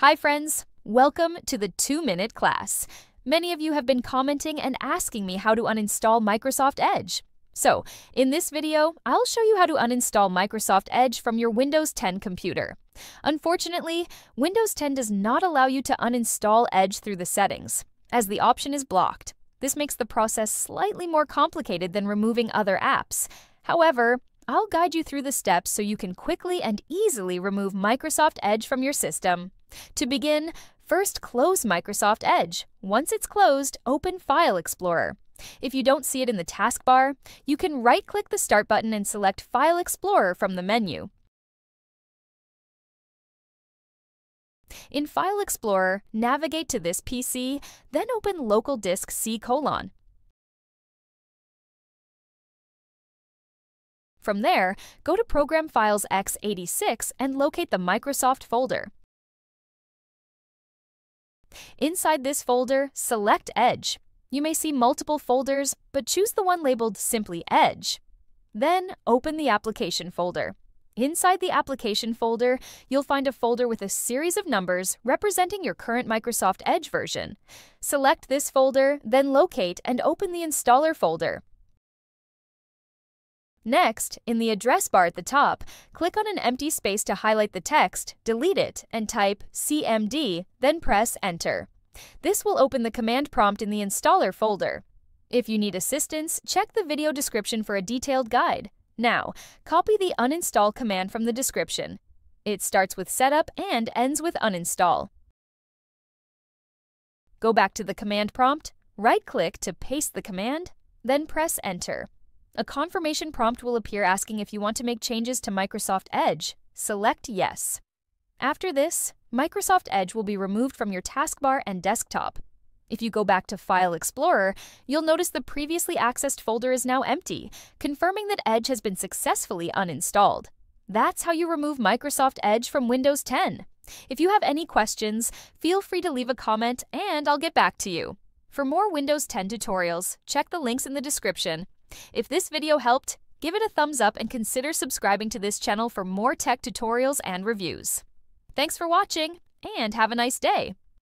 Hi, friends. Welcome to the two minute class. Many of you have been commenting and asking me how to uninstall Microsoft Edge. So, in this video, I'll show you how to uninstall Microsoft Edge from your Windows 10 computer. Unfortunately, Windows 10 does not allow you to uninstall Edge through the settings, as the option is blocked. This makes the process slightly more complicated than removing other apps. However, I'll guide you through the steps so you can quickly and easily remove Microsoft Edge from your system. To begin, first close Microsoft Edge. Once it's closed, open File Explorer. If you don't see it in the taskbar, you can right-click the Start button and select File Explorer from the menu. In File Explorer, navigate to this PC, then open Local Disk C colon. From there, go to Program Files x86 and locate the Microsoft folder. Inside this folder, select Edge. You may see multiple folders, but choose the one labeled simply Edge. Then open the Application folder. Inside the Application folder, you'll find a folder with a series of numbers representing your current Microsoft Edge version. Select this folder, then locate and open the Installer folder. Next, in the address bar at the top, click on an empty space to highlight the text, delete it, and type CMD, then press Enter. This will open the command prompt in the Installer folder. If you need assistance, check the video description for a detailed guide. Now, copy the uninstall command from the description. It starts with setup and ends with uninstall. Go back to the command prompt, right-click to paste the command, then press Enter. A confirmation prompt will appear asking if you want to make changes to Microsoft Edge. Select Yes. After this, Microsoft Edge will be removed from your taskbar and desktop. If you go back to File Explorer, you'll notice the previously accessed folder is now empty, confirming that Edge has been successfully uninstalled. That's how you remove Microsoft Edge from Windows 10. If you have any questions, feel free to leave a comment and I'll get back to you. For more Windows 10 tutorials, check the links in the description. If this video helped, give it a thumbs up and consider subscribing to this channel for more tech tutorials and reviews. Thanks for watching, and have a nice day!